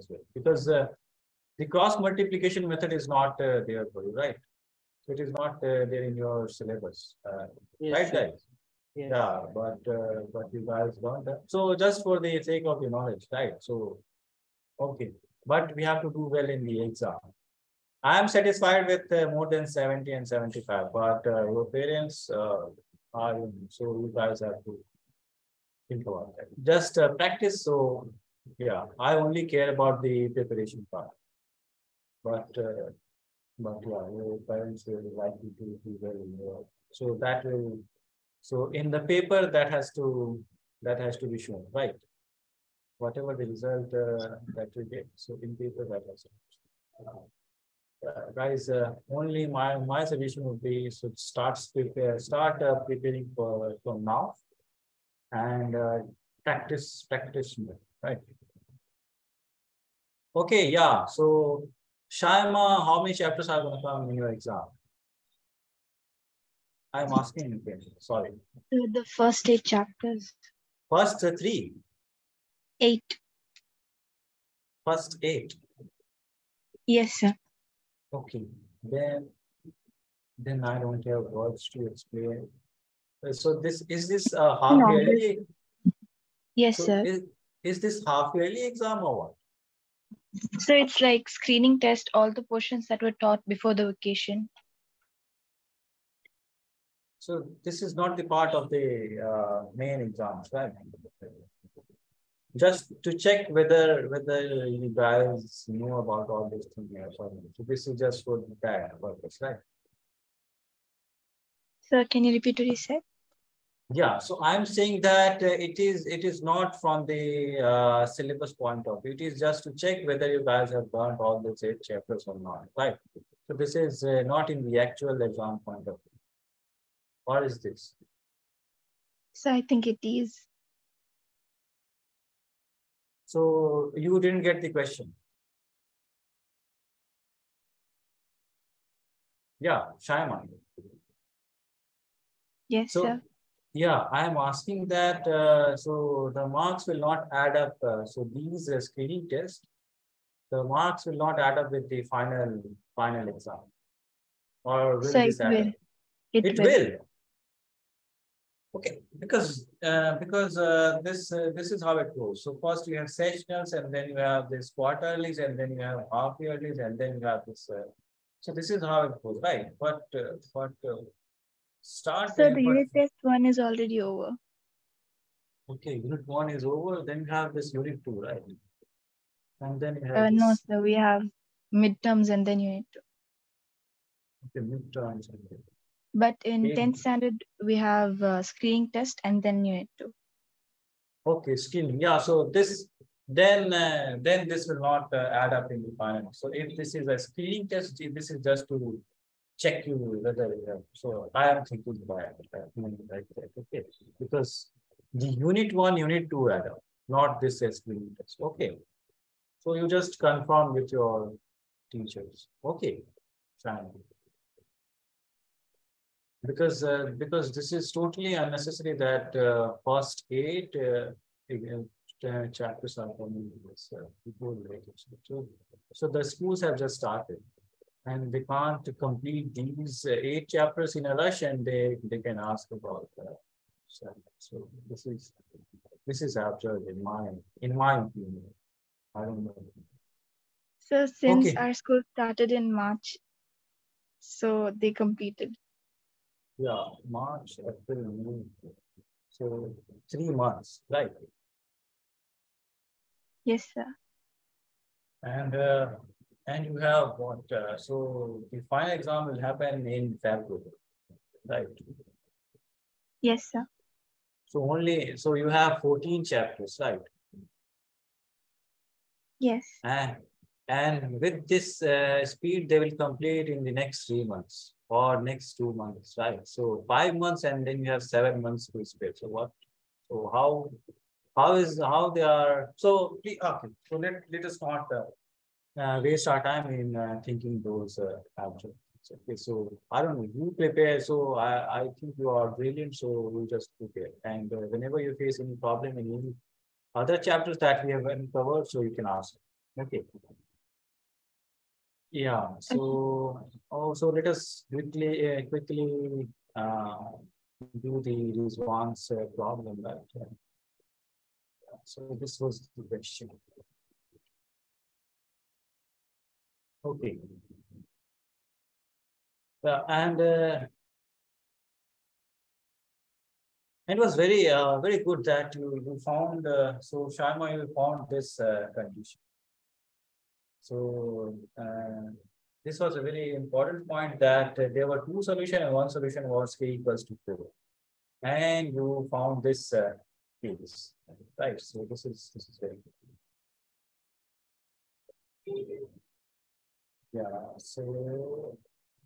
as well because uh, the cross multiplication method is not uh, there for you, right? So it is not uh, there in your syllabus, uh, Yes, right, sir. guys? Yes. Yeah, but uh, but you guys learned that. So just for the sake of your knowledge, right? So okay, but we have to do well in the exam. I am satisfied with uh, more than 70 and 75, but uh, your parents uh, are in, so you guys have to think about that. Just uh, practice. So yeah, I only care about the preparation part. But uh, but yeah, your parents will likely to do well so that will so in the paper that has to that has to be shown, right? Whatever the result uh, that you get, so in paper that has to be. Uh, guys, uh, only my my suggestion would be should start prepare start uh, preparing for from now, and uh, practice practice more, right? Okay, yeah. So Shaima, how many chapters are going to come in your exam? I'm asking you, sorry. The first eight chapters. First three, Eight. first eight. Yes, sir. Okay, then, then I don't have words to explain. So this, is this a half yearly? Yes, So sir. is, is this half yearly exam or what? So it's like screening test all the portions that were taught before the vacation. So this is not the part of the uh, main exams, right? Just to check whether whether you guys know about all these things. So this is just for that purpose, right? Sir, can you repeat what you said? Yeah, so I'm saying that uh, it is it is not from the uh, syllabus point of view. It is just to check whether you guys have learned all these eight chapters or not, right? So this is uh, not in the actual exam point of view. What is this? So I think it is. So you didn't get the question. Yeah, Shaima. Yes, So, sir. Yeah, I am asking that, uh, so the marks will not add up. uh, so these uh, screening tests, the marks will not add up with the final, final exam. Or will So it add will. up? It, It will. will. Okay, because, uh, because, uh, this, uh, this is how it goes. So first you have sessionals and then you have this quarterlies and then you have half yearlies and then you have this, uh, so this is how it goes, right? But, uh, but, uh, start. So the unit test one is already over. Okay, unit one is over, then you have this unit two, right? And then you have. Uh, no, sir. We have midterms and then unit two. Okay, midterms. But in Okay. 10th standard, we have uh, screening test and then unit two. Okay, skilling, yeah, so this, then, uh, then this will not uh, add up in the final. So if this is a screening test, this is just to check you whether, you have- so I am thinking by like that, okay? Because the unit one, unit two up, not this as screening test, okay? So you just confirm with your teachers, okay? Fine. Because, uh, because this is totally unnecessary that, uh, first eight, uh, uh, chapters are coming this, uh. So, so the schools have just started. And they can't complete these uh, eight chapters in a rush and they, they can ask about, uh, so, so this is, this is absurd in my, in my opinion. I don't know. So since Okay. our school started in March, so they completed. Yeah, March, April, May. So three months, right? Yes, sir. And uh, and you have what? Uh, so the final exam will happen in February, right? Yes, sir. So only so you have 14 chapters, right? Yes. And and with this uh, speed, they will complete in the next three months or next two months, right? So five months, and then you have seven months to spare. So what? So how how is how they are? So okay, so let let us not uh, uh, waste our time in uh, thinking those uh. Okay, so I don't know. You prepare. So I I think you are brilliant. So you just prepare. And uh, whenever you face any problem in any other chapters that we haven't covered, so you can ask. Okay. Yeah, so also let us quickly uh, quickly uh, do the response uh, problem right. Yeah. So this was the question. Okay. Uh, and uh, it was very uh, very good that you, you found uh, so Sharma you found this uh, condition. So uh, this was a very important point that there were two solutions and one solution was k equals to 4. And you found this uh, case, right? So this is this is very good. Yeah, so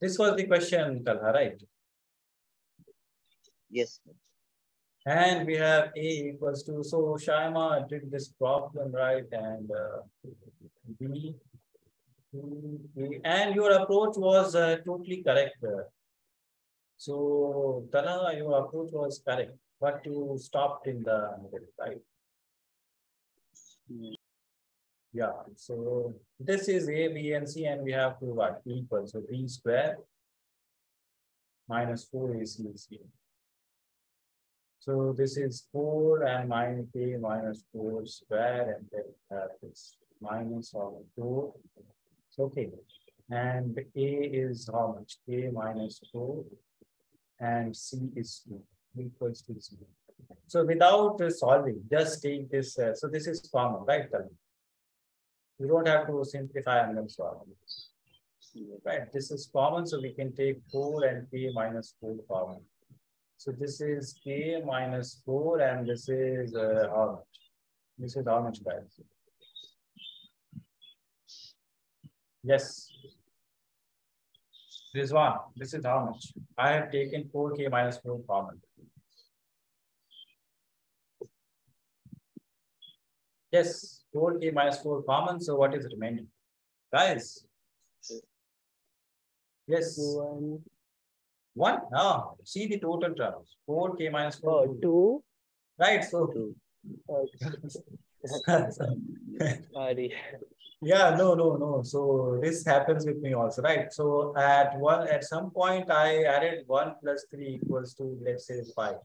this was the question, Kalha, right? Yes. And we have A equals to, so Shaima did this problem, right? And uh, B, B, and your approach was uh, totally correct. uh. So Tala, your approach was correct, but you stopped in the middle, right? Yeah, so this is A, B, and C, and we have to what equal, so B square minus four AC is here. So this is four and minus k minus four square and then we have this minus of four. So okay. And A is how much? A minus four and C is two equals to zero. So without solving, just take this. Uh, so this is common, right? You don't have to simplify then solve. Right, this is common, so we can take four and k minus four common. So this is k minus four, and this is uh, how much? This is how much, guys? Yes. This one, this is how much? I have taken four k minus four common. Yes, four k minus four common, so what is remaining? Guys? Yes. One, One? No, see the total terms. Four K minus four. oh, two. Right, so. Two. Okay, sorry. Yeah, no, no, no. So this happens with me also, right? So at one, at some point I added one plus three equals to, let's say five.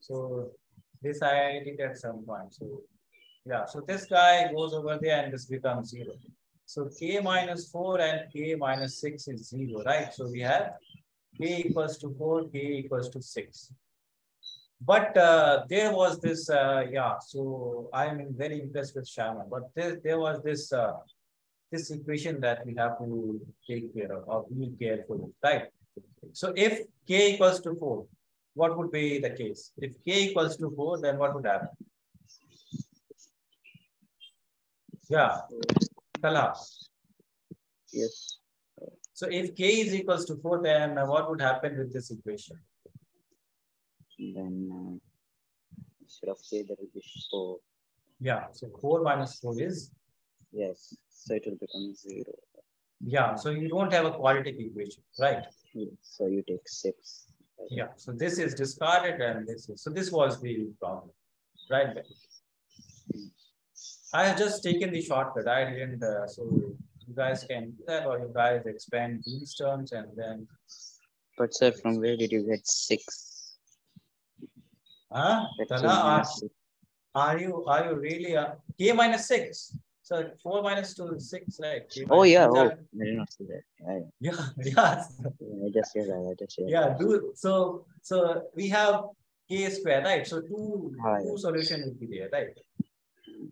So this I did at some point. So yeah, so this guy goes over there and this becomes zero. So K minus four and K minus six is zero, right? So we have K equals to four, K equals to six. But uh, there was this, uh, yeah, so I am very impressed with Shama, but there, there was this, uh, this equation that we have to take care of, or be careful, right? So if K equals to four, what would be the case? If K equals to four, then what would happen? Yeah, Kala. Yes. So if K is equals to four, then what would happen with this equation? Then uh, instead of K, there will be four. Yeah, so four minus four is, Yes. So it will become zero. yeah, so you don't have a quadratic equation, right? So you take six. Yeah, so this is discarded and this is, so this was the problem, right? I have just taken the shortcut, I didn't, uh, so you guys can do that or you guys expand these terms and then, But sir, from where did you get six? huh? Tala, are, minus you, are you really, uh, K minus six? So four minus two is six, right? K Oh yeah. Oh, I did not see that. Yeah, Yeah, yeah. yeah. I just hear that. I just hear Yeah, that. do so. So we have k square, right? So two Ah, two yeah. solution will be there, right?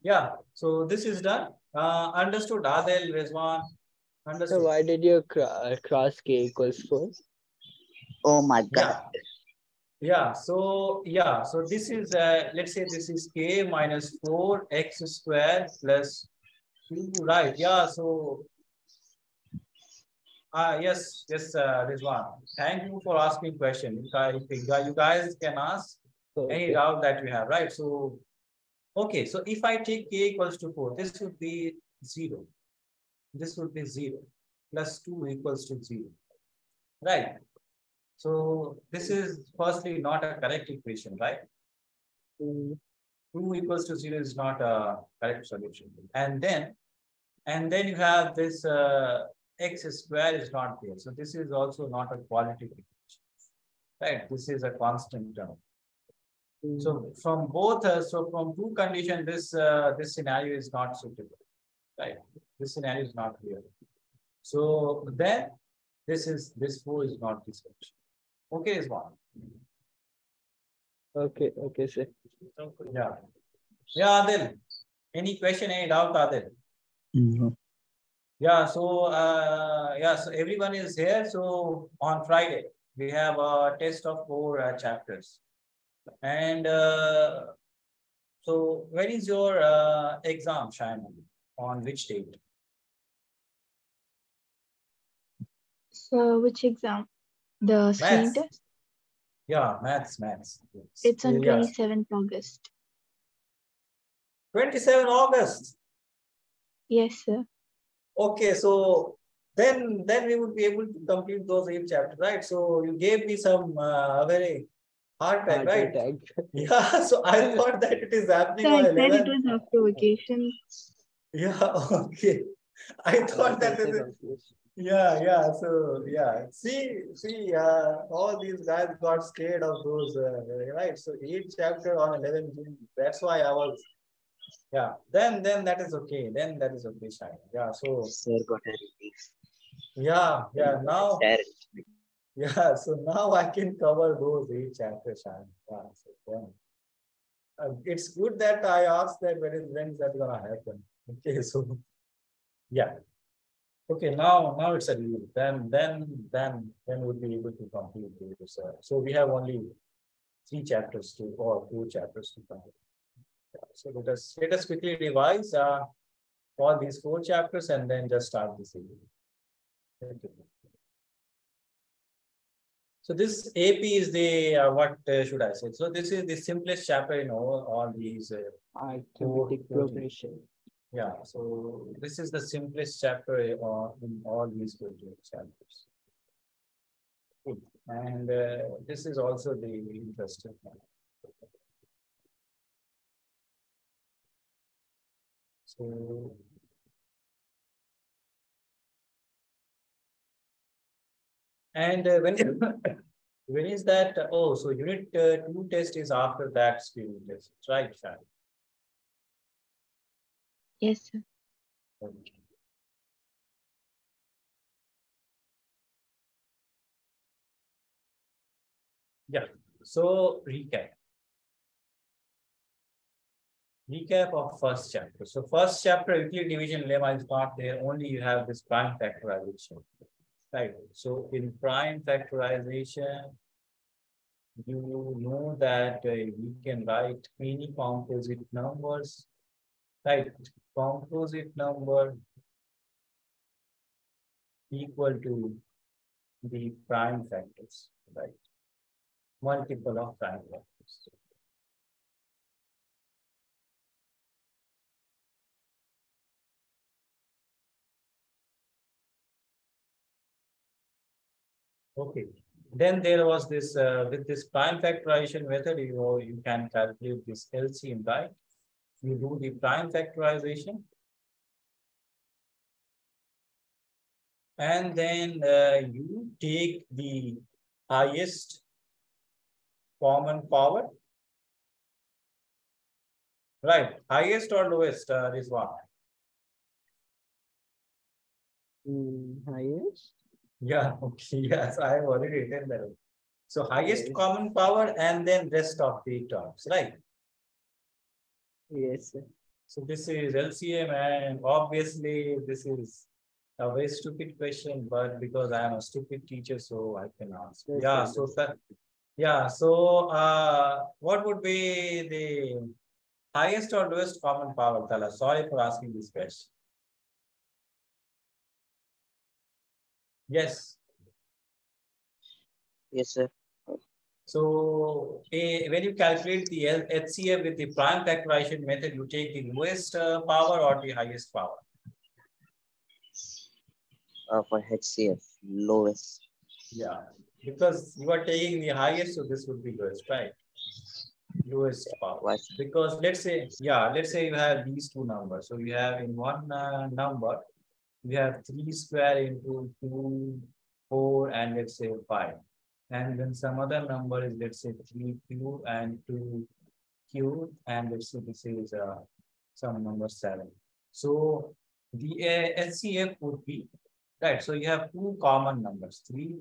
Yeah. So this is done. Uh, understood. Adil, Rizwan, So why did you cr- cross k equals four? Oh my god. Yeah. Yeah, So yeah. So this is uh, let's say this is k minus four x square plus two, right? Yeah. So. Ah yes, yes, uh, Rizwan. Thank you for asking question. You guys, you guys can ask any doubt that you have, right? So, okay, so if I take k equals to four, this would be zero. This would be zero plus two equals to zero, right? So this is firstly not a correct equation, right? Mm, Two equals to zero is not a correct solution. And then And then you have this uh, x square is not there. So this is also not a quadratic equation. Right? This is a constant term. So from both, uh, so from two conditions, this uh, this scenario is not suitable, right? This scenario is not real. So then this is this four is not this solution. Okay, is one. Okay, okay, sir. Yeah. Yeah, Adil. Any question, any doubt, Adil? No. Yeah, so uh, yeah, so everyone is here. So on Friday, we have a test of four uh, chapters. And uh, so when is your uh, exam, Shayan? On which date? So which exam? The Maths. test? Yeah, maths, maths. Yes. It's on Yeah. 27th August. 27 August. Yes, sir. Okay, so then then we would be able to complete those eight chapters, right? So you gave me some uh, very hard time, Heart right? attack. Yeah, so I thought that it is happening So I on said it 11. was after vacation. Yeah, okay. I thought that it is, yeah, yeah. So yeah, see, see, uh, all these guys got scared of those, uh, right? So eight chapter on 11 June. That's why I was, yeah. Then, then that is okay. Then that is okay, Shine. Yeah. So Sir got a relief. yeah, yeah. Now, Sir, yeah. So now I can cover those eight chapters. So uh, it's good that I asked that when is when is that gonna happen? Okay. So yeah. Okay, now now it's a rule. Then then then then we'll be able to complete this. Uh, so we have only three chapters to or two chapters to complete. Yeah, so let us let us quickly revise uh, all these four chapters and then just start this evening. So this AP is the uh, what uh, should I say? So this is the simplest chapter in all all these. Uh, Arithmetic progression. yeah, so this is the simplest chapter uh, in all these chapters. And uh, this is also the interesting one. So. And uh, when, when is that? Oh, so unit uh, two test is after that screening test, right, Shah? Yes, sir. Okay. Yeah, so recap. Recap of first chapter. So first chapter, Euclid division lemma is not there, only you have this prime factorization. Right, so in prime factorization, you know that uh, we can write any composite numbers right? Composite number equal to the prime factors right? Multiple of prime factors okay then there was this uh, with this prime factorization method you know you can calculate this LCM right you do the prime factorization. And then uh, you take the highest common power. Right, highest or lowest, uh, this one. Mm, highest? Yeah, okay, yes, I have already written that. So highest Yes. common power and then rest of the terms, right? Yes, sir. So this is LCM and obviously this is a very stupid question, but because I am a stupid teacher, so I can ask. Yes, Yeah, sir. so sir, yeah, so uh, what would be the highest or lowest common power, Tala? Sorry for asking this question. Yes, yes, sir. so when you calculate the L- HCF with the prime factorization method, you take the lowest uh, power or the highest power? Uh, for HCF, lowest. Yeah, because you are taking the highest, so this would be lowest, right? lowest power. What? Because let's say, yeah, let's say you have these two numbers. So you have in one uh, number, you have three square into two, four, and let's say five. And then some other number is, let's say, three cube and two cube, and let's say this is uh, some number seven. So the uh, LCF would be, right, so you have two common numbers, three,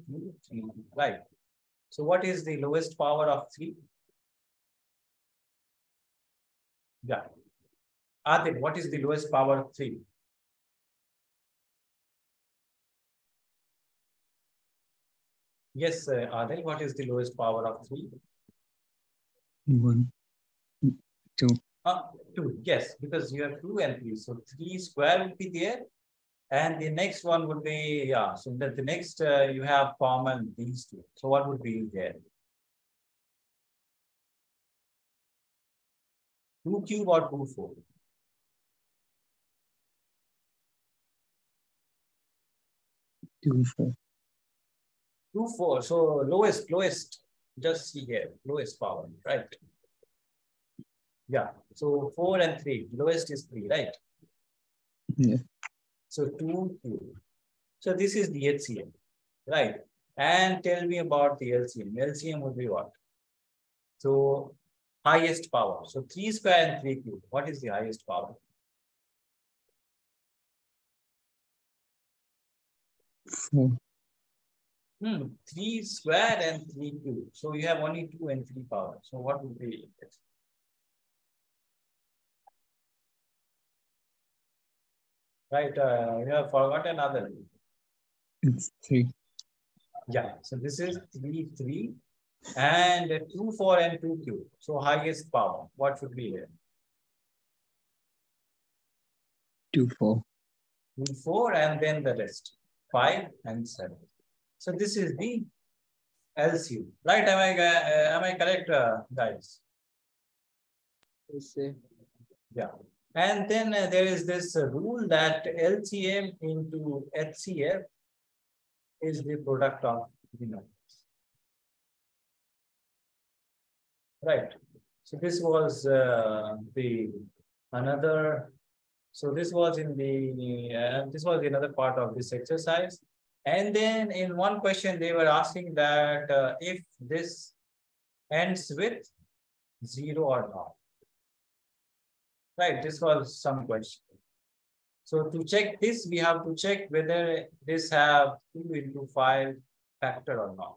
three, right? So what is the lowest power of three? Yeah. Adil, what is the lowest power of three? Yes, uh, Adil, what is the lowest power of three? One, two, Uh, two, yes, because you have two and three. So three square will be there. And the next one would be, yeah, so that the next uh, you have common these two. So what would be there? Two cube or two four? two, four. Two four. So lowest, lowest, just see here, lowest power, right? Yeah, so four and three, lowest is three, right? Yeah. So two cube. So this is the HCM, right? And tell me about the LCM. LCM would be what? So highest power. So three square and three cube. What is the highest power? Four. Hmm, three square and three cube. So you have only two and three power. So what would be it? Right, uh, you have forgotten other. It's three. Yeah, so this is three, three, and two, four, and two cube. So highest power, what should be here? Two, four. Two, four, and then the rest, five and seven. So this is the LCU, right? Am I, uh, am I correct, uh, guys? Yes. Yeah. And then uh, there is this rule that LCM into HCF is the product of the numbers. Right. So this was uh, the another. So this was in the uh, this was another part of this exercise. And then in one question they were asking that uh, if this ends with zero or not. Right, this was some question. So to check this, we have to check whether this have two into five factor or not.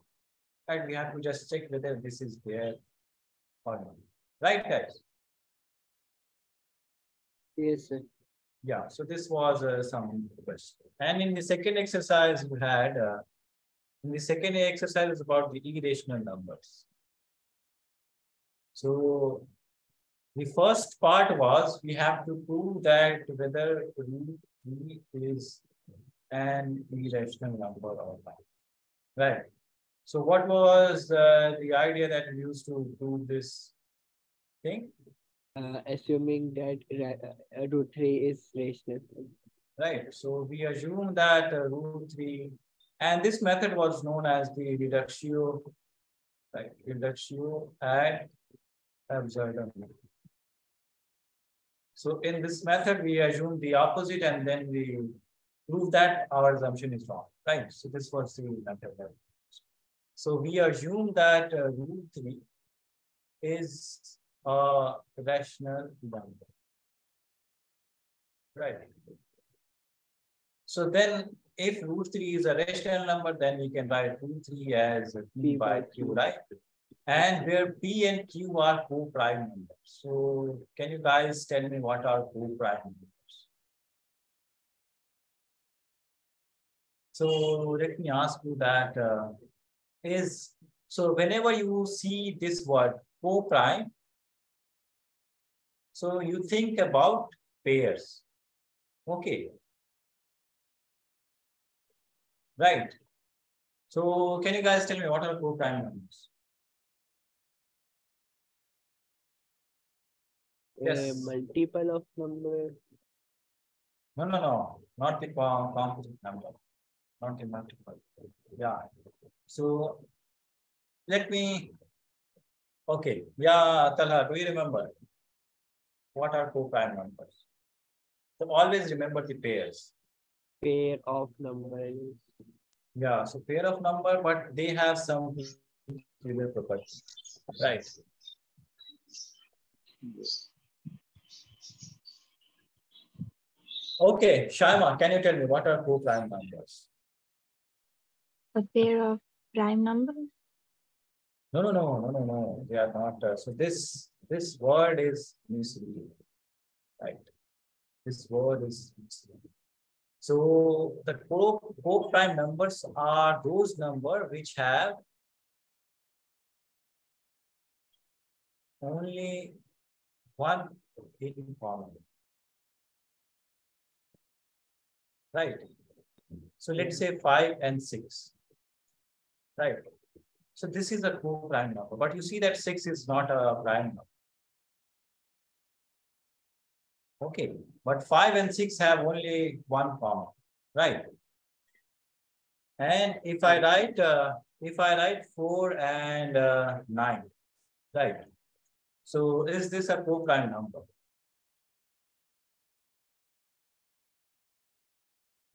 Right, we have to just check whether this is there or not. Right, guys? Yes, sir. Yeah, so this was uh, some question. And in the second exercise, we had, uh, in the second exercise is about the irrational numbers. So the first part was we have to prove that whether three is an irrational number or not. Right. So what was uh, the idea that we used to prove this thing? Uh, assuming that uh, root 3 is rational. Right. So we assume that uh, root three, and this method was known as the reductio, right? Reductio ad absurdum. So in this method, we assume the opposite and then we prove that our assumption is wrong, right? So this was the method. So we assume that uh, root three is a rational number. Right. So then if root three is a rational number, then we can write root three as p by q, right? And where p and q are co-prime numbers. So can you guys tell me what are co-prime numbers? So let me ask you that uh, is, so whenever you see this word co-prime, so you think about pairs. Okay. Right. So can you guys tell me what are co-prime numbers? Yes. multiple of number. No, no, no, not the com- composite number, not the multiple. Yeah. So let me. Okay, yeah, Talha, do you remember? What are co-prime numbers? So always remember the pairs. Pair of numbers. Yeah, so pair of number, but they have some trivial properties, right? Okay, Shaima, can you tell me what are co-prime numbers? A pair of prime numbers. No, no, no, no, no, no, they are not. uh, so this, this word is misleading, right? This word is misleading. So the co, co-prime numbers are those number which have only one in common. Right? So let's say five and six. Right? So this is a co-prime number, but you see that six is not a prime number. Okay, but five and six have only one common, right? And if I write, uh, if I write four and uh, nine, right? So is this a co-prime number?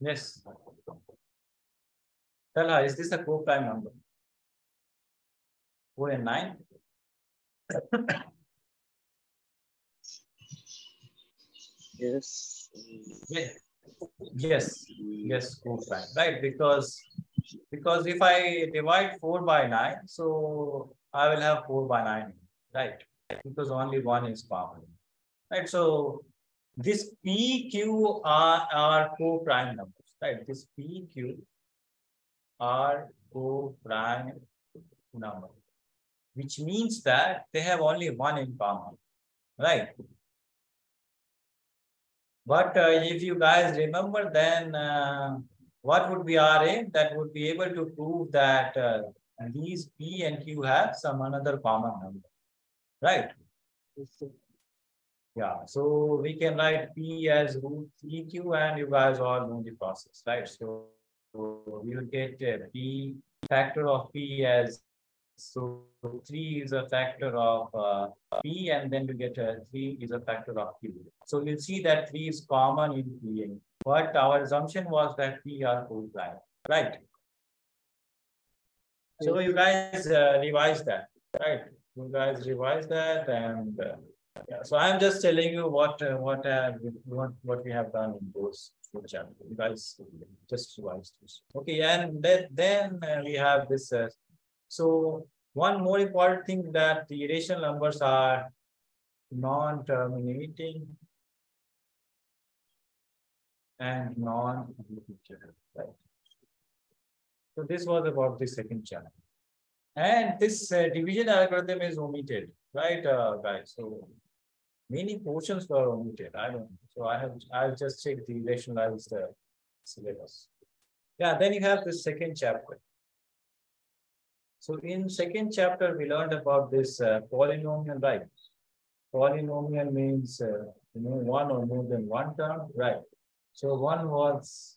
Yes. Tell Talha, is this a co-prime number? Four and nine? Yes. Yes, yes, right? Because because if I divide four by nine, so I will have four by nine, right? Because only one is common, right? So this P, Q are, are co-prime numbers, right? This P, Q are co-prime number, which means that they have only one in common, right? But uh, if you guys remember, then uh, what would be our aim? That would be able to prove that uh, these P and Q have some another common number, right? Yeah, so we can write P as root 3Q and you guys all know the process, right? So, so we will get uh, P factor of P as so 3 is a factor of uh, P and then you get a 3 is a factor of Q. So you'll see that 3 is common in P and but our assumption was that P are co-prime, right? So you guys uh, revise that, right? You guys revise that and uh, yeah, so I'm just telling you what uh, what uh, what what we have done in those two chapters. You guys just revise this. Okay, and then then uh, we have this. So one more important thing that the irrational numbers are non-terminating and non-integer. Right. So this was about the second chapter. And this uh, division algorithm is omitted, right, uh, guys? So many portions were omitted. I don't. Know. So I have. I'll just check the rationalized uh, syllabus. Yeah. Then you have the second chapter. So in second chapter, we learned about this uh, polynomial, right? Polynomial means uh, you know one or more than one term, right? So one was.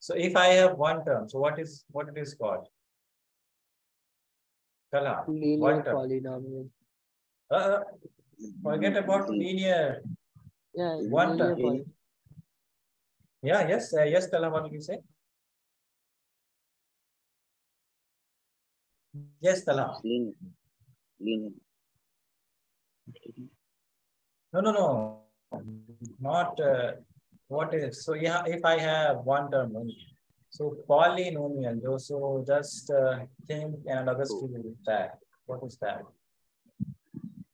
So if I have one term, so what is what it is called? Kala. Linear polynomial. Uh, forget about linear. Yeah, One linear term. poly- Yeah, yes, uh, yes, Kala, what did you say? Yes, Tala. Linear. Linear. No, no, no. Not uh, what is so yeah, if I have one term only. So polynomial, so- so just uh, think another student with that. What is that?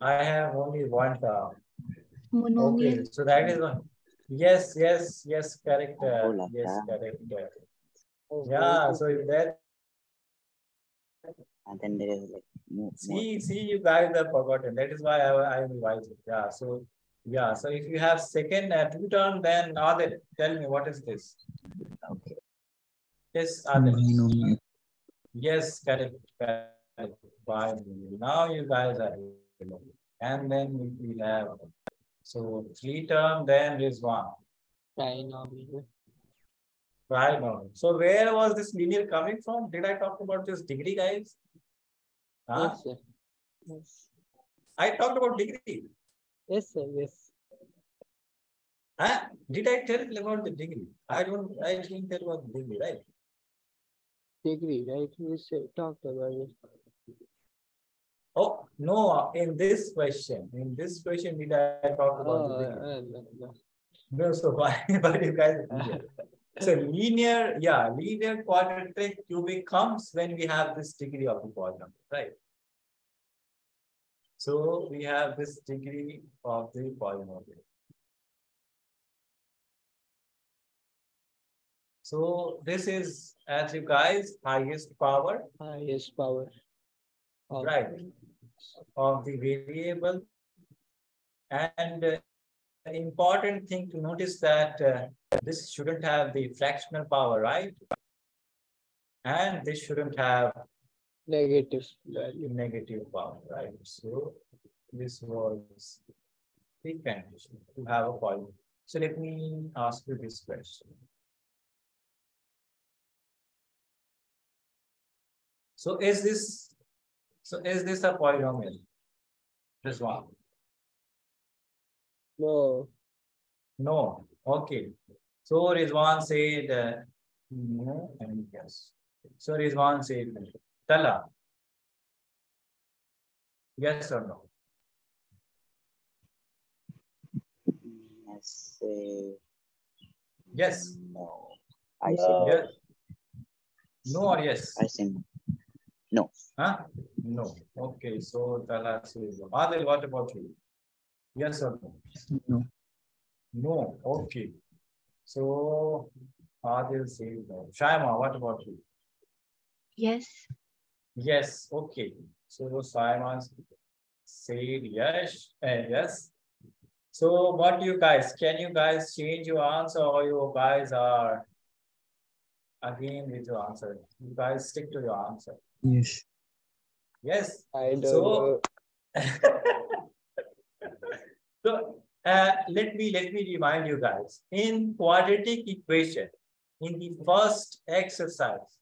I have only one term. Okay, so that is one. Yes, yes, yes, correct. Uh, Oh, yes, that. correct. uh, Oh, Yeah, so if that And then there is like more. more. See, see, you guys have forgotten. That is why I, I revised it. Yeah. So, yeah. So if you have second uh, two term, then Adil, tell me what is this? Okay. Yes, Adil. Binomial. Yes, correct. correct. Bye. Now you guys are and then we we have so three term, then is one. Trinomial. Right now. So where was this linear coming from? Did I talk about this degree, guys? Huh? Yes, sir. Yes. I talked about degree. Yes, sir. Yes. Huh? Did I tell about the degree? I don't, I didn't tell about the degree, right? Degree, right? We said, talked about it. Oh, no, in this question, in this question, did I talk about Oh, the degree? uh, no, no. No, so why, why you guys? So linear, yeah, linear quadratic cubic comes when we have this degree of the polynomial, right? So we have this degree of the polynomial. So this is, as you guys, highest power Highest power. of- Right. of the variable. And uh, important thing to notice that uh, this shouldn't have the fractional power, right? And this shouldn't have Negative value. negative power, right? So this was the condition to have a polynomial. So let me ask you this question. So is this, so is this a polynomial? This one? No. No, okay. So Rizwan said, uh, no, and yes. So Rizwan said, Tala. Yes or no? I say Yes, no. I say No. no. yes. No or yes? I say no. Huh? No. Okay, so Tala says. Adil, what about you? Yes or no? No. No, okay. So Adil says no. Shaima, what about you? Yes. Yes, okay. So Simon said yes and yes. So what do you guys, can you guys change your answer or you guys are again with your answer? You guys stick to your answer. Yes. Yes. I don't So- know. So uh, let me let me remind you guys. In quadratic equation in the first exercise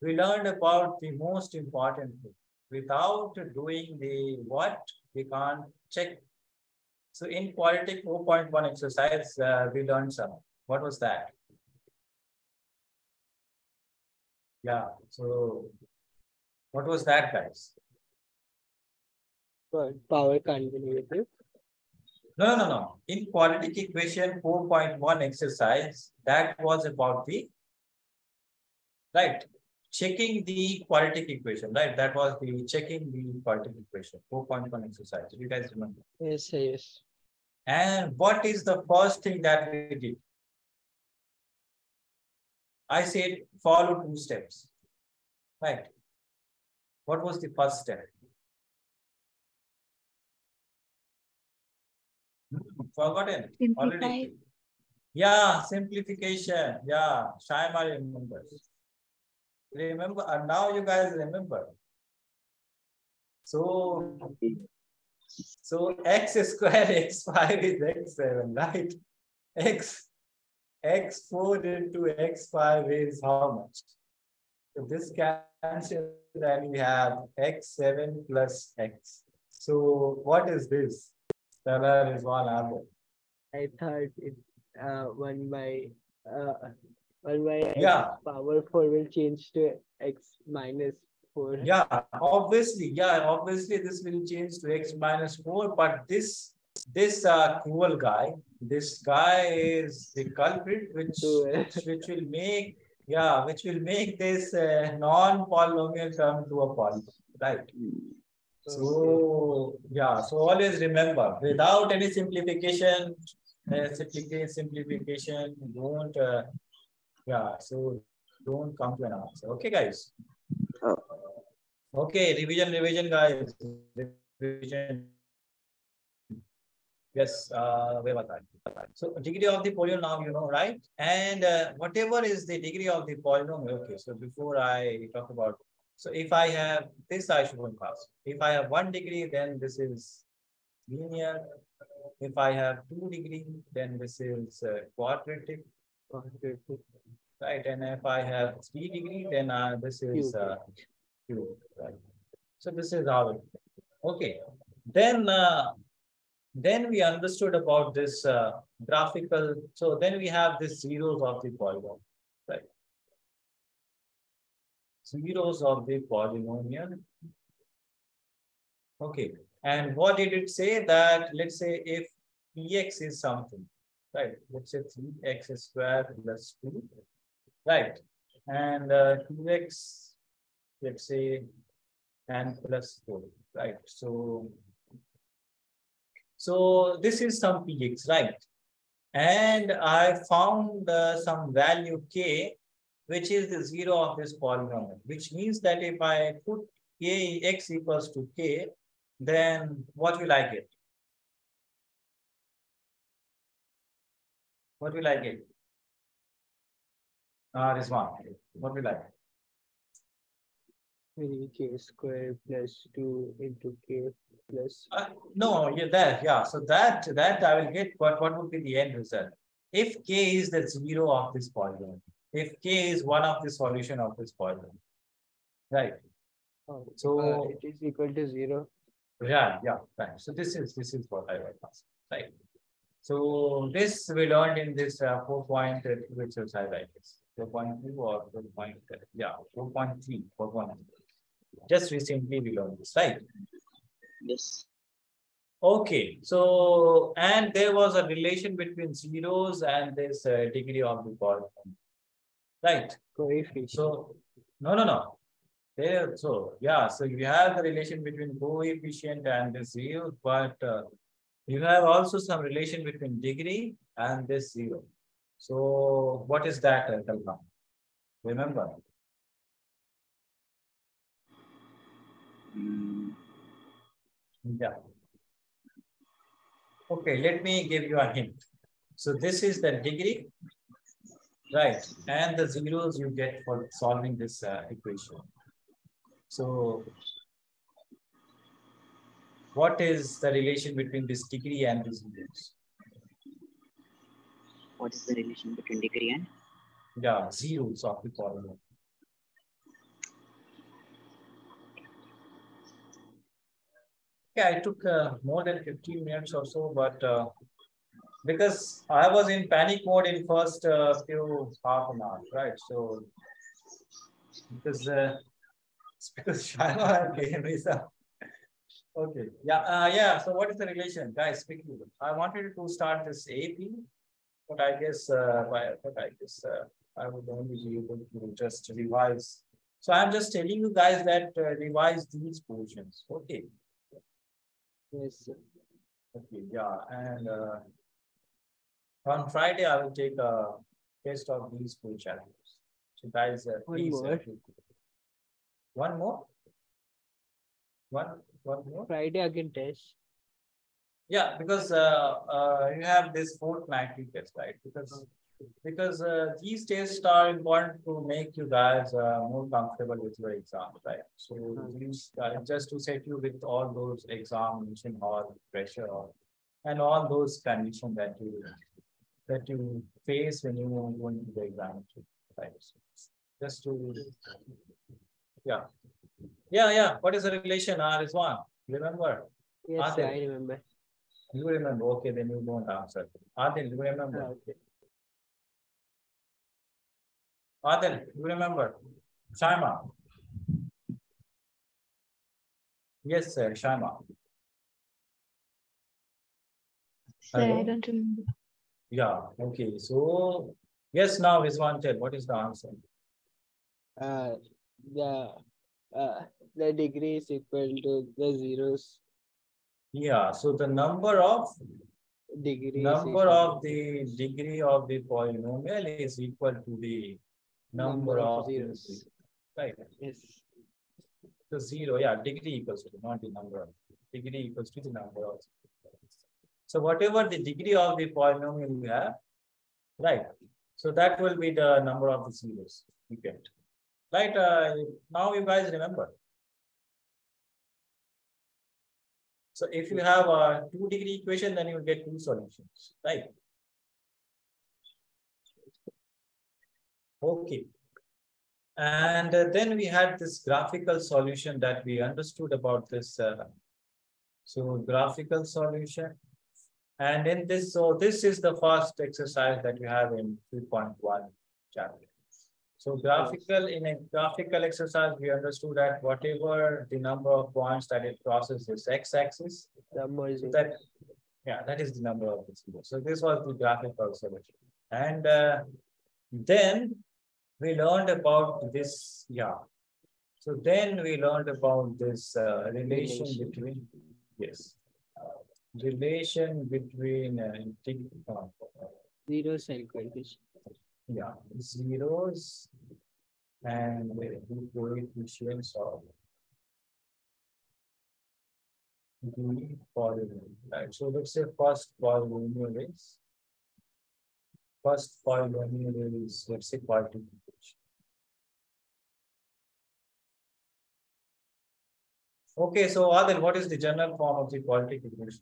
we learned about the most important thing. Without doing the what we can't check. So in quadratic 4.1 exercise uh, we learned some. What was that? Yeah so what was that guys? But Power negative. No, no, no, no. In quadratic equation four point one exercise, that was about the right, checking the quadratic equation, right? That was the checking the quadratic equation, four point one exercise. Do you guys remember? Yes, yes. And what is the first thing that we did? I said follow two steps, right? What was the first step? Forgotten Simplify. already. Yeah, simplification. Yeah, Shaima remembers. Remember, and now you guys remember. So, so x square x five is x seven, right? X, x four into x five is how much? So this cancel, then we have x seven plus x. So what is this? Tala is one other. I thought it uh one by uh one by x Yeah. power four will change to x minus four. Yeah, obviously, yeah, obviously this will change to x minus four, but this, this uh cruel guy, this guy is the culprit, which, which which will make, yeah, which will make this uh, non-polynomial term to a polynomial, right? So, yeah, so always remember, without any simplification, uh, simplification, don't, uh, yeah, so don't come to an answer. Okay, guys? Oh. Okay, revision, revision, guys. Revision. Yes, uh, where was I? So degree of the polynomial now you know, right? And uh, whatever is the degree of the polynomial, okay, so before I talk about, so if I have this, I should pass. If I have one degree, then this is linear. If I have two degree, then this is uh, quadratic, Quadratic. right? And if I have three degree, then uh, this is Cube. uh, cube, right? So this is how it, okay. then uh, then we understood about this uh, graphical. So then we have this zeros of the polynomial, right? Zeros of the polynomial. Okay, and what did it say that let's say if px is something, right? Let's say 3x squared plus 2, right? And uh, 2x, let's say, and plus 4, right? So so this is some px, right? And I found uh, some value k, which is the zero of this polynomial, which means that if I put k x equals to k, then what will I get? What will I get? Uh, this one. What will I get? 3k square plus 2 into k plus. Uh, no, yeah, that, yeah. So that, that I will get, but what would be the end result? If k is the zero of this polynomial, if k is one of the solution of this polynomial, right? Oh, So- uh, it is equal to 0. Yeah, yeah, right. So this is, this is what I was, right? So this we learned in this uh, four point, which is highlighted, four point two or four point, uh, yeah, four point three, four point. Just recently we learned this, right? Yes. Okay, so, and there was a relation between zeros and this uh, degree of the polynomial. Right, Coefficient. so, no, no, no. There, so, yeah, so you have the relation between coefficient and this zero, but uh, you have also some relation between degree and this zero. So what is that, uh, Kalpana? Remember? Mm, Yeah. Okay, let me give you a hint. So this is the degree, right? And the zeros you get for solving this uh, equation. So what is the relation between this degree and these zeros? what is the relation between degree and? Yeah, zeros of the polynomial. Yeah, it took uh, more than 15 minutes or so, but uh, because I was in panic mode in first uh, few half an hour, right? So because uh, because Shaima gave me. Okay, yeah, uh, yeah. So what is the relation, guys? Quickly, I wanted to start this AP, but I guess, uh, by, but I guess uh, I would only be able to just revise. So I'm just telling you guys that uh, revise these portions. Okay. Yes. Okay, yeah, and uh, on Friday I will take a test of these four challenges. So guys, uh, One please. uh, more. One more? One, one more? Friday again test. Yeah, because uh, uh, you have this fortnightly test, right? Because because uh, these tests are important to make you guys uh, more comfortable with your exam, right? So these uh, just to set you with all those examination hall pressure and all those conditions that you that you face when you go into the examination, right? Just to yeah, yeah, yeah. What is the relation? R is one. Remember? Yes, sir, Adil. I remember. You remember, okay, then you don't answer. Adil, you remember? Ah, okay. Adil, you remember? Shaima? Yes, sir, Shaima. Sir, I don't remember. Yeah, okay, so, yes, now Rizwan, tell, what is the answer? Uh, the uh, the degree is equal to the zeros Yeah, so the number of, degree. number of the degree of the polynomial is equal to the number of the- zeros. Right, Yes. so zero, yeah, degree equals to, not the number of, degree equals to the number of. So whatever the degree of the polynomial you have, right? So that will be the number of the zeros you get. Right, uh, now you guys remember. So if you have a two degree equation, then you will get two solutions, right? Okay. And then we had this graphical solution that we understood about this uh, So graphical solution. And in this, so this is the first exercise that you have in 3.1 chapter. So graphical, in a graphical exercise, we understood that whatever the number of points that it crosses is x-axis, Number is so that, yeah, that is the number of the zero. So this was the graphical solution. And uh, then we learned about this, yeah. So then we learned about this uh, relation Relation. between, yes. Relation between, uh, uh, zero cell yeah, zeros and the coefficients of the polynomial, right? So let's say first polynomial is first polynomial is let's say quantification. Okay, so Adil, what is the general form of the quadratic equation?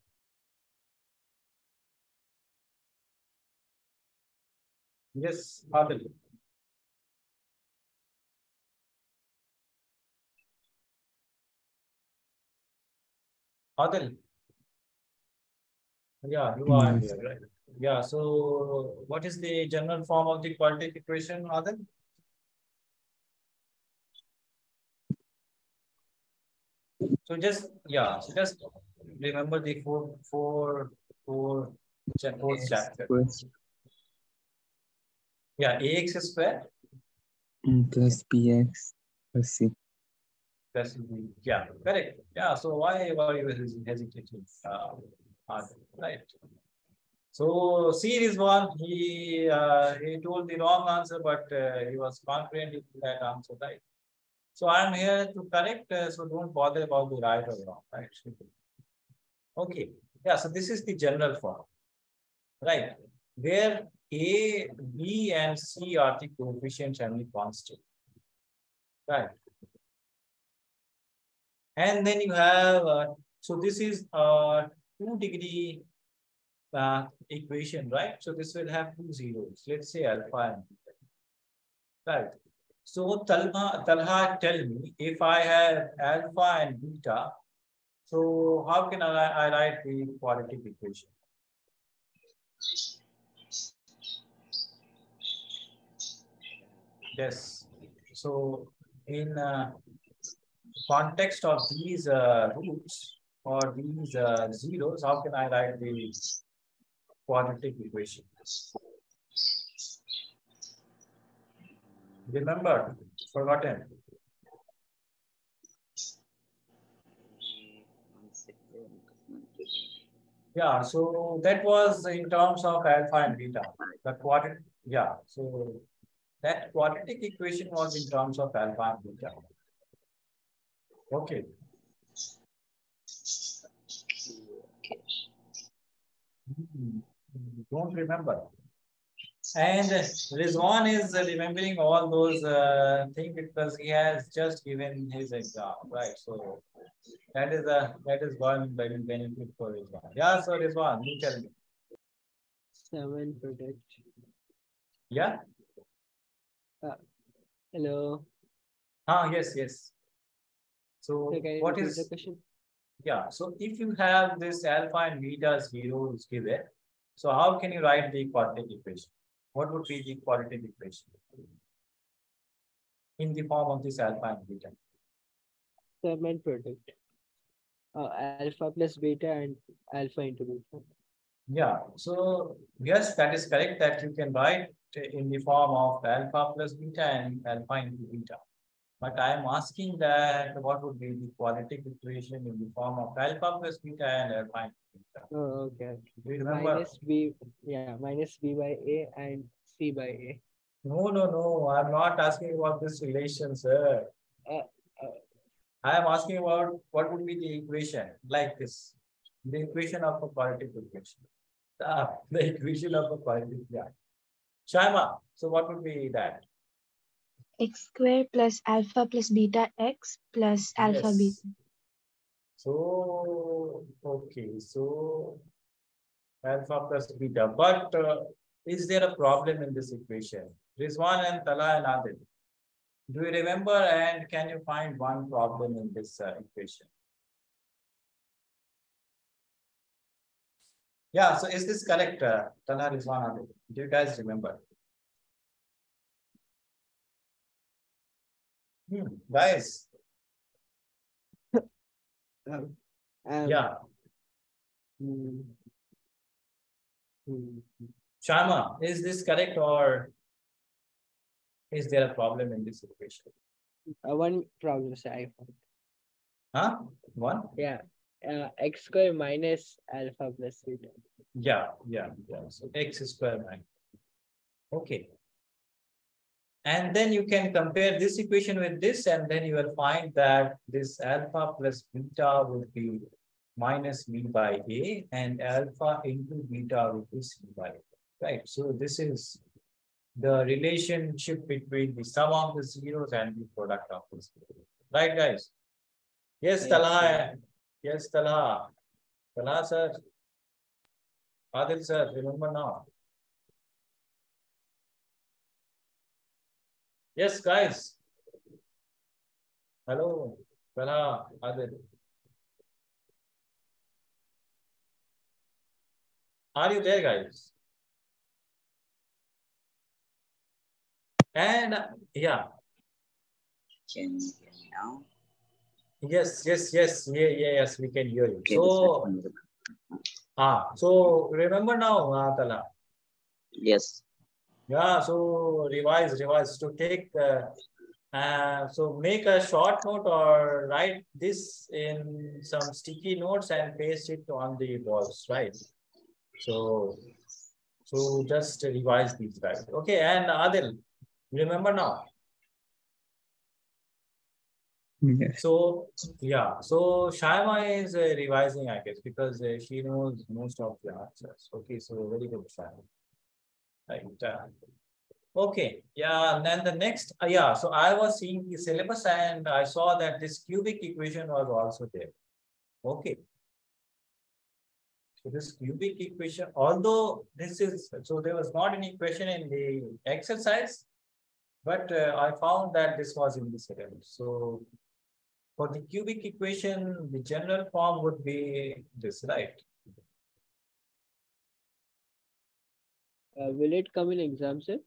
Yes, Adil. Adil. Yeah, you are Yes. here, right? Yeah, so what is the general form of the quadratic equation, Adil? So just, yeah, so just remember the four, four, four, cha- fourth Yes, chapter. First, Yeah, ax square mm, plus bx plus c. plus b. Yeah, correct. Yeah, so why were you hesitating? Uh, right? So C is one, he, uh, he told the wrong answer, but, uh, he was confident in that answer, right? So I'm here to correct, uh, so don't bother about the right or wrong, right? Okay, yeah, so this is the general form. Right, where A, B and C are the coefficients and the constant. Right. And then you have, uh, so this is a two degree uh, equation, right? So this will have two zeros, let's say alpha and beta. Right. So Talha, Talha, tell me if I have alpha and beta, so how can I, I write the quadratic equation? Yes. So in uh, context of these uh, roots or these uh, zeros, how can I write the quadratic equation? Remember, forgotten. Yeah, so that was in terms of alpha and beta. The quadratic, yeah, so that quadratic equation was in terms of alpha and beta. Okay. Hmm, Don't remember. And Rizwan is remembering all those uh, things because he has just given his exam, right? So that is a that is one benefit for Rizwan. Yeah, so Rizwan, you tell me. Seven product. Yeah. Hello. Ah, yes, yes. So So can you what repeat the question? yeah? So if you have this alpha and beta zero, zeros given, so how can you write the quadratic equation? What would be the quadratic equation in the form of this alpha and beta? Seven product. Uh, alpha plus beta and alpha into beta. Yeah, so yes, that is correct that you can write in the form of alpha plus beta and alpha into beta. But I am asking that what would be the quadratic equation in the form of alpha plus beta and alpha into beta? Oh, okay. Do you remember? Minus b, yeah, minus b by a and c by a. No, no, no, I'm not asking about this relation, sir. Uh, uh. I am asking about what would be the equation like this, the equation of a quadratic equation. Ah, the equation of a quadratic, yeah. Shaima, so what would be that? x square plus alpha plus beta x plus alpha Yes. beta. So, okay, so alpha plus beta, but uh, is there a problem in this equation? Rizwan and Talha and Adil. Do you remember and can you find one problem in this uh, equation? Yeah, so is this correct, uh, Talha Rizwan Adil? Do you guys remember? Hmm, guys, Um, um, yeah, mm, mm, Shaima, is this correct or is there a problem in this equation? uh, one problem sir, I found. Huh? One? Yeah. Uh, x square minus alpha plus beta. Yeah, yeah, yeah. So x square minus. Okay. And then you can compare this equation with this, and then you will find that this alpha plus beta would be minus b by a, and alpha into beta would be c by a. Right. So this is the relationship between the sum of the zeros and the product of the zeros. Right, guys? Yes, Yes, Talha. Yes, Talha. Talha, sir. Adil, sir, remember now. Yes, guys. Hello, Talha, Adil. Are you there, guys? And yeah, Can you now? Yes, yes, yes, yeah, yeah, yes, we can hear you. Okay, So, ah, so remember now, Talha. Yes. Yeah, so revise, revise to take, uh, uh, so make a short note or write this in some sticky notes and paste it on the walls, right? So, so just revise these guys. Okay, and Adil, remember now. Yes. So, yeah, so Shaima is uh, revising, I guess, because uh, she knows most of the answers. Okay, so very good, Shaima. Right. uh, okay, yeah, and then the next, uh, yeah, so I was seeing the syllabus and I saw that this cubic equation was also there. Okay. So this cubic equation, although this is, so there was not an equation in the exercise, but uh, I found that this was in the syllabus. So for the cubic equation, the general form would be this, right? Uh, will it come in exam, sir?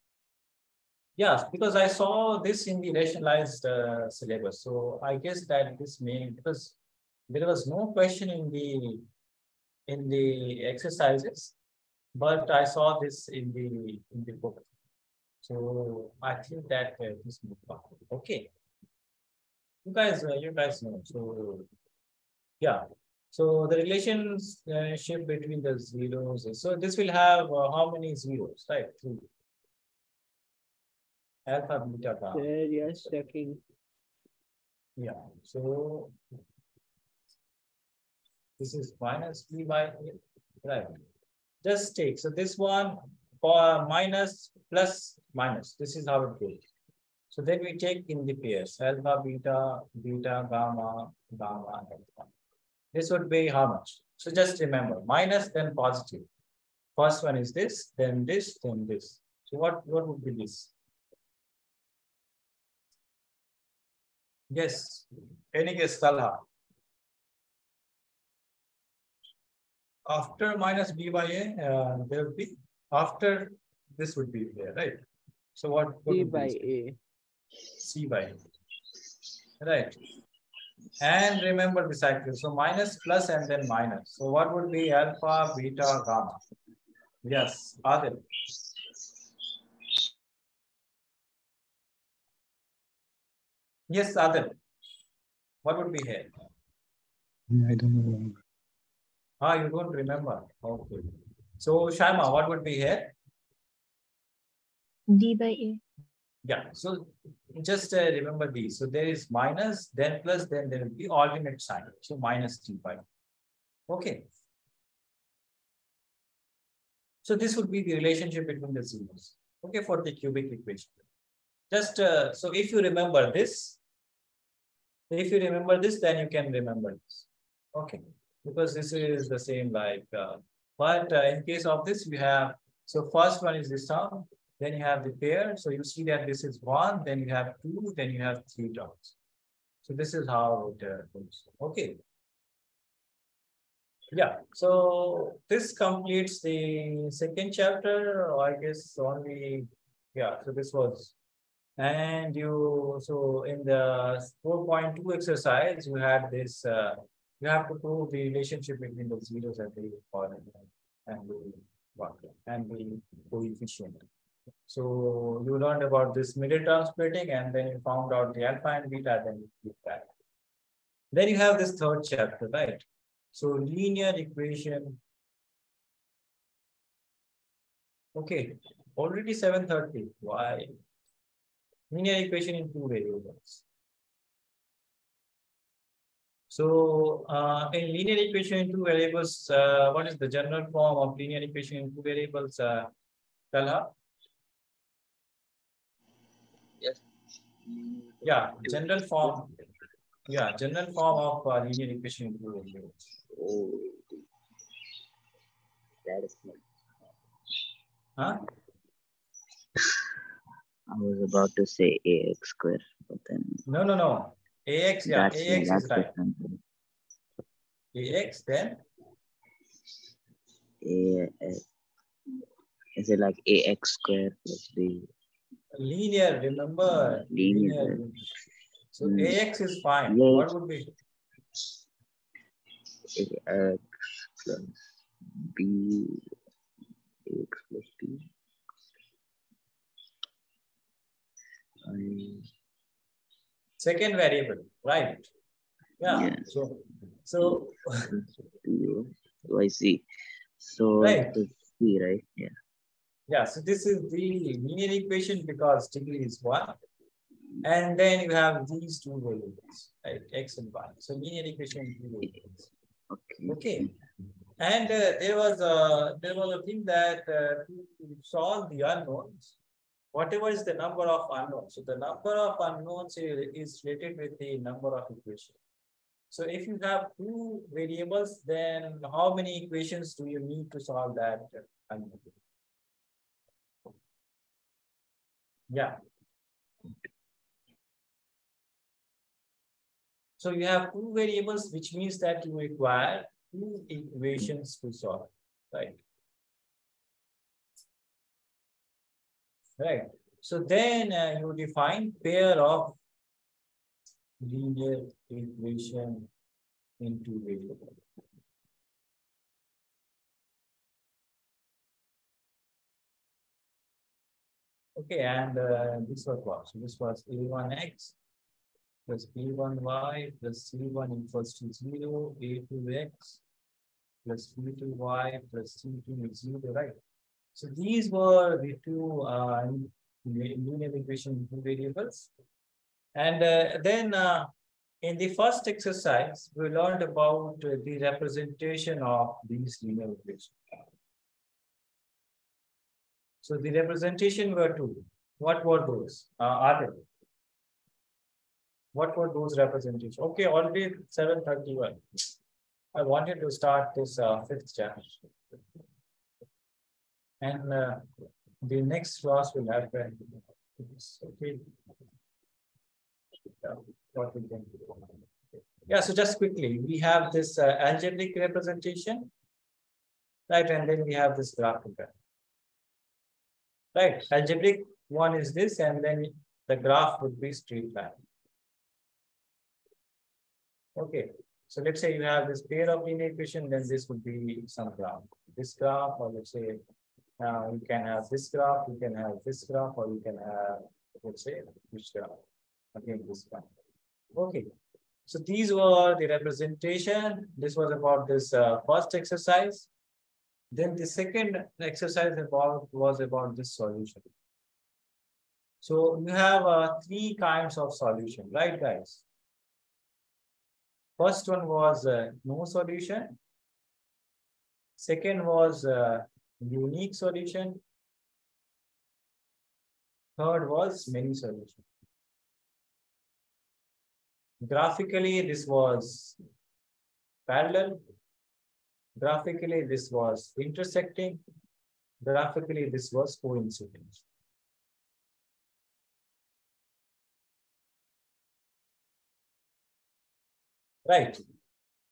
Yes, because I saw this in the rationalized uh, syllabus. So I guess that this may, because there was no question in the in the exercises, but I saw this in the in the book. So I think that uh, this come. Okay. You guys, uh, you guys know. So yeah. So the relationship between the zeros. is- So this will have uh, how many zeros, right? Three. Alpha, beta, gamma. Sir, yes, checking. Yeah, so this is minus b by right? Just take, so this one for minus plus minus, this is how it goes. So then we take in the pairs, alpha, beta, beta, gamma, gamma, and alpha. This would be how much? So just remember, minus then positive. First one is this, then this, then this. So what, what would be this? Yes, any guess, Talha? After minus b by a, uh, there will be, after this would be there, right? So what? what be by? A. C by Right. And remember the cycle. So minus plus and then minus. So what would be alpha, beta, gamma? Yes, Adil. Yes, Adil. What would be here? I don't know. Ah, you don't remember. Okay. So Shaima, what would be here? D by A. Yeah, so just uh, remember these. So there is minus, then plus, then there will be alternate sign. So minus t pi. Okay. So this would be the relationship between the zeros. Okay, for the cubic equation. Just uh, so if you remember this, if you remember this, then you can remember this. Okay, because this is the same like, uh, but uh, in case of this, we have so first one is this term, then you have the pair. So you see that this is one, then you have two, then you have three terms. So this is how it uh, goes. Okay. Yeah, so this completes the second chapter, I guess only, yeah, so this was. And you, so in the four point two exercise, you had this, uh, you have to prove the relationship between the zeros and the point and the one and the coefficient. So you learned about this middle term splitting and then you found out the alpha and beta, then you that. Then you have this third chapter, right? So linear equation. Okay, already 730. Why? Linear equation in two variables. So uh, in linear equation in two variables, uh, what is the general form of linear equation in two variables? Uh, Talha? Yeah, general form. Yeah, general form of uh, linear equation. Oh, that is not. Huh? I was about to say ax square, but then No, no, no. AX, yeah, that's, AX that's is right. AX, then A, is it like ax square plus b? Linear, remember? Linear. So Hmm. AX is fine. Yeah. What would be? ax plus b ax plus b. I, Second variable, right? Yeah, Yeah. so, so, I see. So Right. c, right? Yeah. Yeah, so this is the linear equation because degree is one. And then you have these two variables, right? X and Y. So linear equation variables. Okay. Okay. And uh, there was a there was a thing that uh, to solve the unknowns, whatever is the number of unknowns. So the number of unknowns is related with the number of equations. So if you have two variables, then how many equations do you need to solve that unknown? Yeah. So you have two variables, which means that you require two equations to solve, right? Right. So then uh, you define pair of linear equation in two variables. Okay, and uh, this was what? So this was a1x plus b1y plus c1 equals to 0, a2x plus b2y plus c2 is 0, right? So these were the two uh, linear equation variables. And uh, then uh, in the first exercise, we learned about uh, the representation of these linear equations. So the representation were two. What were those? Uh, are they? What were those representations? Okay, already 731. I wanted to start this uh, fifth chapter. And uh, the next class will happen. Okay. Yeah, what we can do. Yeah, so just quickly, we have this uh, algebraic representation, right? And then we have this graphical. Right, algebraic one is this, and then the graph would be straight line. Okay, so let's say you have this pair of linear equation, then this would be some graph. This graph, or let's say, uh, you can have this graph, you can have this graph, or you can have, let's say, which graph? Again, this graph. Okay, so these were the representation. This was about this uh, first exercise. Then the second exercise about was about this solution. So you have uh, three kinds of solution, right, guys? First one was uh, no solution. Second was uh, unique solution. Third was many solution. Graphically, this was parallel. Graphically, this was intersecting. Graphically, this was coincidence. Right.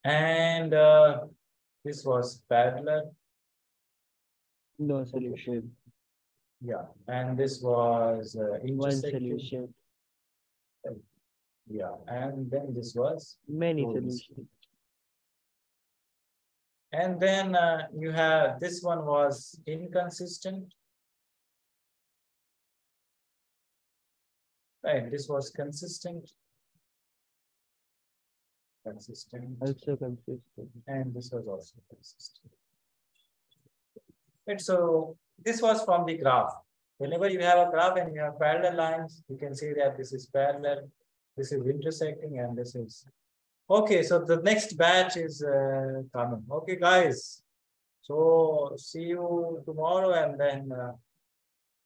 And uh, This was parallel. No solution. Yeah, and this was uh, One solution. Yeah, and then this was, Many solutions. And then uh, you have, this one was inconsistent. Right, this was consistent. Consistent, Also consistent. and this was also consistent. Right, so this was from the graph. Whenever you have a graph and you have parallel lines, you can see that this is parallel, this is intersecting, and this is. Okay, so the next batch is uh, coming. Okay, guys. So see you tomorrow, and then uh,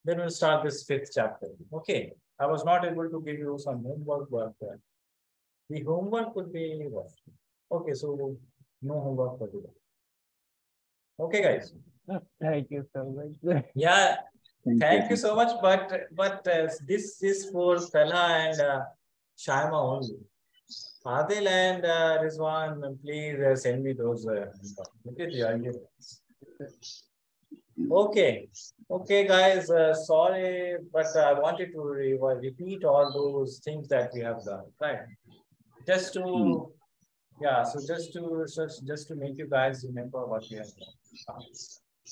then we'll start this fifth chapter. Okay, I was not able to give you some homework, but uh, the homework would be what? Okay, so no homework for today. Okay, guys. Thank you so much. Yeah, Thank, Thank you so much, but but uh, this is for Stella and uh, Shaima only. Adil and uh, Rizwan, please uh, send me those. Uh, look at the. Okay, okay, guys. Uh, sorry, but I wanted to re repeat all those things that we have done, right? Just to, yeah. So just to just just to make you guys remember what we have done.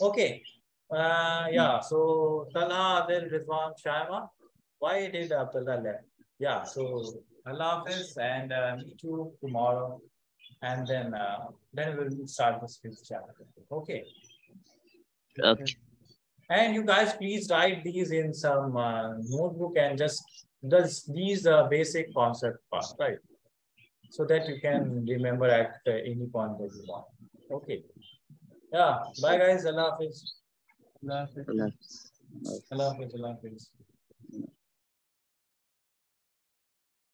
Okay. Uh, yeah, so Talha, Adil, Rizwan, Shaima. Why did Abdullah left? Yeah, so Allah Hafiz and uh, meet you tomorrow. And then uh, then we'll start this fifth chapter. Okay. Okay. And you guys please write these in some uh, notebook and just does these uh, basic concept part, right? So that you can remember at uh, any point that you want. Okay. Yeah. Bye guys. Allah Hafiz. Last Allah. Allah Hafiz. Allah Hafiz.